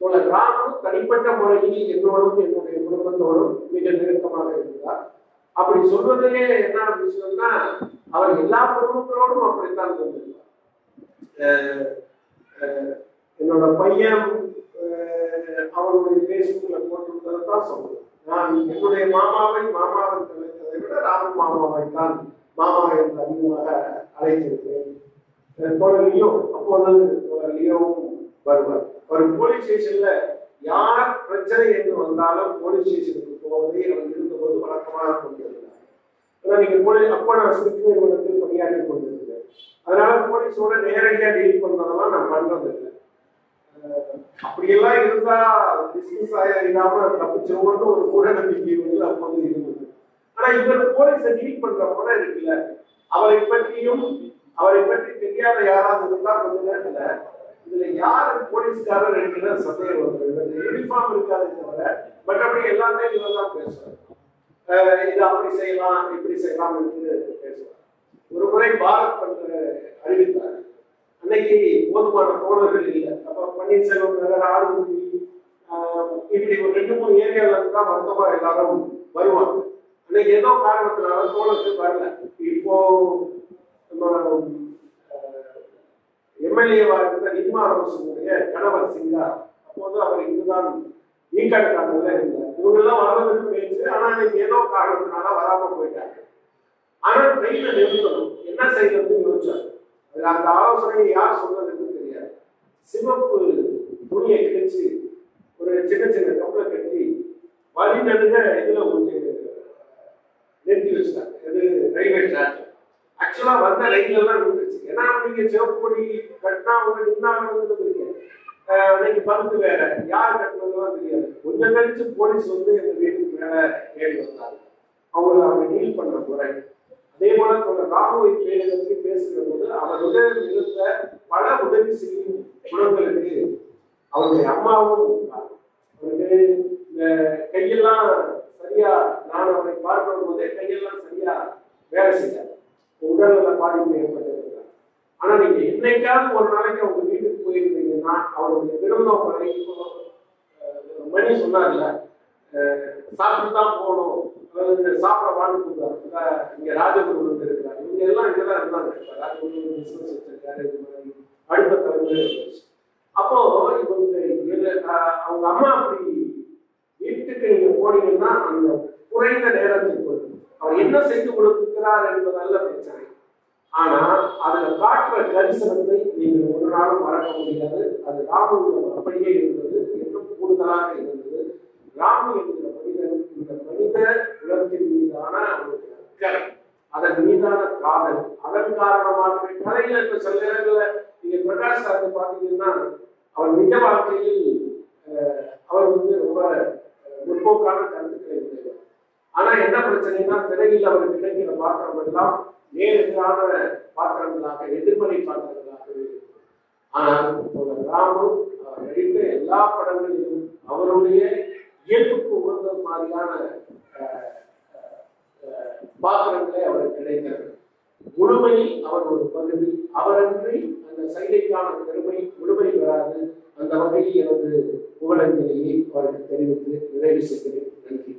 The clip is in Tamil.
தோழர் ராமு தனிப்பட்ட முறையில் என்னோடும் என்னுடைய குடும்பத்தோடும் மிக நெருக்கமாக இருந்தார். அப்படி சொல்வதிலே என்ன விஷயம்னா அவர் எல்லா குடும்பங்களோடும் அப்படித்தான் இருந்திருந்தார். என்னோட பையன் அவனுடைய அவருடைய பேஸ்புக்ல போட்டிருந்ததை தான் சொல்றேன். நான் என்னுடைய மாமாவை மாமாவை தலைத்ததை விட ராமன் மாமாவை தான் மாமா என்று அதிகமாக அழைத்திருக்கிறேன். அஹ் தோழர் லியோ அப்போது வருவார். ஒரு போலீஸ் ஸ்டேஷன்ல யார் பிரச்சனை என்று வந்தாலும் போலீஸ் ஸ்டேஷனுக்கு போவதே அவர் இருந்தபோது வழக்கமாக கொண்டிருந்தார். ஆனா நீங்க போலீஸ் அப்போ நான் சிறுக்கு நிறுவனத்தில் பணியாற்றி கொண்டிருந்தேன். அதனால போலீஸோட நேரடியாக டீல் பண்ணதெல்லாம் நான் பண்றதில்லை. அப்படியெல்லாம் இருந்தா டிஸ்மிஸ் ஆகிடாம தப்பிச்சிருவோம்னு ஒரு மூட நம்பிக்கை வந்து அப்போது இருந்தது. ஆனா இவர் போலீஸை டீல் பண்ற முறை இருக்குல்ல அவரை பற்றியும் அவரை பற்றி தெரியாத யாராவது இருந்தா கொஞ்ச நேரத்துல இதுல யாரு போலீஸ்காரர் என்கிற சந்தேகம் வந்து யூனிஃபார்ம் இருக்காது தவிர மற்றபடி எல்லாமே இவர் தான் பேசுவார். இது அப்படி செய்யலாம் இப்படி செய்யலாம் என்று பேசுவார். ஒரு முறை பாரத் பண்ற அறிவித்தார். அன்னைக்கு போதுமான தோழர்கள் இல்லை. அப்ப பன்னீர்செல்வம் நகர் ஆளுநர் இப்படி ஒரு ரெண்டு மூணு ஏரியால இருந்து தான் மொத்தமா எல்லாரும் வருவாங்க. அன்னைக்கு ஏதோ காரணத்தினால தோழர்கள் வரல. இப்போ எம்எல்ஏவா இருந்த நிர்மா ரோசனுடைய கணவர் சிங்கா. அப்போது அவர் இங்குதான் ஈக்காட்டுக்காரங்கள இருந்தார். இவங்கெல்லாம் வர்றதுக்கு முயற்சி ஆனா இன்னைக்கு ஏதோ காரணத்தினால வராம போயிட்டாங்க. ஆனா ட்ரெயினை நிறுத்தணும். என்ன செய்யறதுன்னு யோசிச்சாங்க அதுல அந்த ஆலோசனையை யார் சொன்னதுன்னு தெரியாது. சிவப்பு துணியை கிழிச்சு ஒரு சின்ன சின்ன கப்பலை கட்டி வழி நடுங்க இதுல கொஞ்சம் நிறுத்தி வச்சிட்டாங்க. இது ரயில்வே ட்ராக்ல ஆக்சுவலா வந்த லைன்ல எல்லாம் இருந்துச்சு ஏன்னா நீங்க சிவப்பு கொடி கட்டினா அவங்க நின்னாங்க அன்னைக்கு பருத்து வேற. யார் கட்டினதுலாம் தெரியாது. கொஞ்சம் கழிச்சு போலீஸ் வந்து எங்க வீட்டுக்கு மேல ஏறி வந்தாங்க. அவங்கள அவங்க டீல் பண்ண முறை அதே போல தோழர் ராணுவ பற்றி பேசுகிற போது அவர் உதவி இருந்த பல உதவி செய்யும் குழந்தைகளுக்கு அவருடைய அம்மாவும் இருந்தார். அவருக்கு இந்த என்னைக்காவது ஒரு நாளைக்கு அவங்க வீட்டுக்கு போயிருந்தீங்கன்னா அவருடைய விருந்தோம்பலை இப்போ, மணி சொன்னார்ல சாப்பிட்டு தான் போகணும் அல்லது சாப்பிட வாழ்ந்து இங்க ராஜகுரு வந்து இருக்கிறார். இவங்க எல்லாம் இங்கதான் இருந்தாங்க. இப்ப ராஜகுரு பிசினஸ் வச்சிருக்காரு இது மாதிரி அடுத்த தலைமுறை இருந்துச்சு அப்போ இவங்க அவங்க அம்மா அப்படி வீட்டுக்கு நீங்க போனீங்கன்னா அந்த குறைந்த நேரத்துக்கு அவர் என்ன செய்து கொடுக்கிறார் என்பதல்ல பிரச்சனை. ஆனா அதுல காட்டுற கரிசனத்தை நீங்கள் ஒரு நாளும் மறக்க முடியாது அது ராமுவிடம் அப்படியே இருந்தது இன்னும் கூடுதலாக இருந்தது. ராமு என்கிற மனிதன் இந்த மனித உலகத்தின் மீதான அவருடைய அக்கறை அதன் மீதான காதல். அதன் காரணமாக கலையில இப்ப சில நேரங்கள்ல நீங்க பிரகாஷ் சார் பாத்தீங்கன்னா அவர் நிஜ வாழ்க்கையில் அவர் வந்து ரொம்ப முற்போக்கான கருத்துக்களை ஆனா என்ன பிரச்சனைனா திரையில் அவர் கிடைக்கிற பாத்திரம் எல்லாம் நேரெதிரான பாத்திரங்களாக எதிர்மறை பாத்திரங்களாக ஆனால் தோழர் ராமன் அவர் நடித்த எல்லா படங்களிலும் அவருடைய இயல்புக்கு உகந்த மாதிரியான பாத்திரங்களை அவர் அஹ், பாத்திரங்களே அவருக்கு கிடைக்கிறது முழுமையில் அவர் ஒரு பகுதி. அவரன்றி அந்த சைகைக்கான பெருமை முழுமை வராது. அந்த வகையில் எனது புகழஞ்சலியை அவருக்கு தெரிவித்து நிறைவு செய்கிறேன். நன்றி.